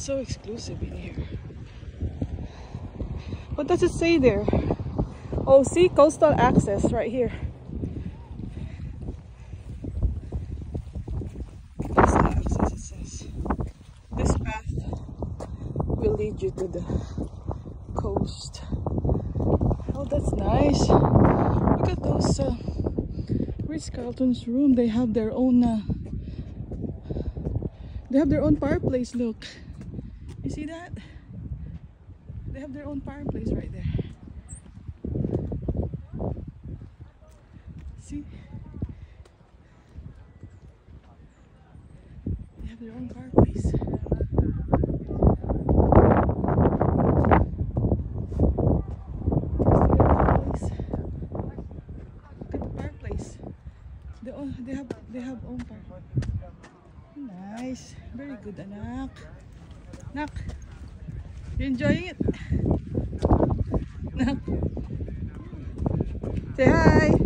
so exclusive in here. What does it say there? Oh, see, coastal access right here. Coastal access, it says. This path will lead you to the coast. Oh, that's nice. Look at those uh, Ritz Carlton's room. They have their own. Uh, they have their own fireplace. Look, you see that? They have their own fireplace right there. See? They have their own fireplace. They, own, they have they have own fireplace. Nice. Very good, anak. Nak. You enjoying it? Nak. Say hi.